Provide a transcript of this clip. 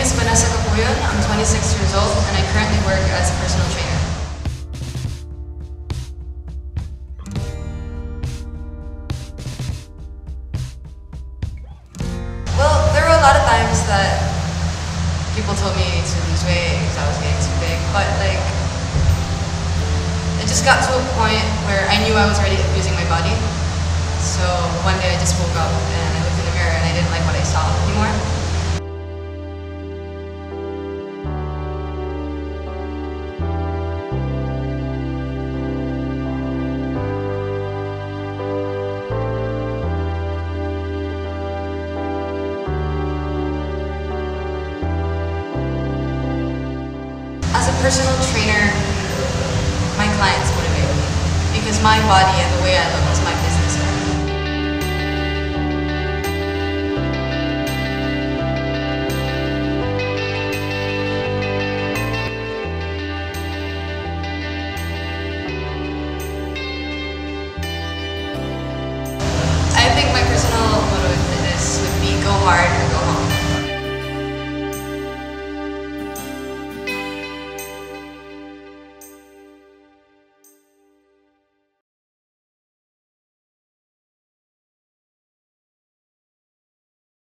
Hyun. I'm 26 years old and I currently work as a personal trainer. Well, there were a lot of times that people told me to lose weight because I was getting too big, but like it just got to a point where I knew I was already abusing my body. So one day I just woke up and I personal trainer, my clients motivate me because my body and the way I look